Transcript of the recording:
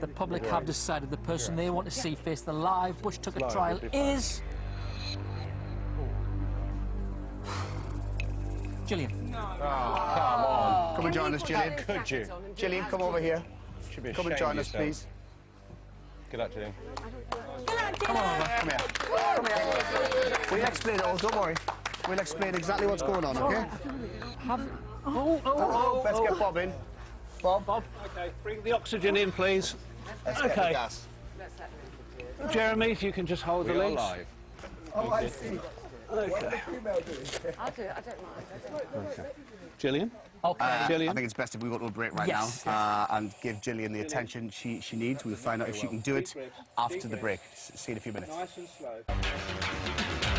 The public have decided the person they want to see face the live Bush Tucker Live, trial it'll be fine. is. Gillian. Ah, come and join us, Gillian. Could you? Gillian, come over here. Should be Come and join of us, please. Good luck, Gillian. Come over. Come here. Come here. We'll explain it all. Don't worry. We'll explain exactly what's going on, okay? Oh, oh, oh, Let's get Bob in. Bob. Bob. Okay, bring the oxygen in, please. Let's get the Okay. gas. Jeremy, if you can just hold the We are legs. live. Oh, I see. Okay. I'll do it. I don't mind. I don't mind. Gillian? Okay. Uh, Gillian? I think it's best if we go to a break right Yes, now uh, and give Gillian the attention she, she needs. We'll find out if she can do it after the break. See you in a few minutes. Nice and slow.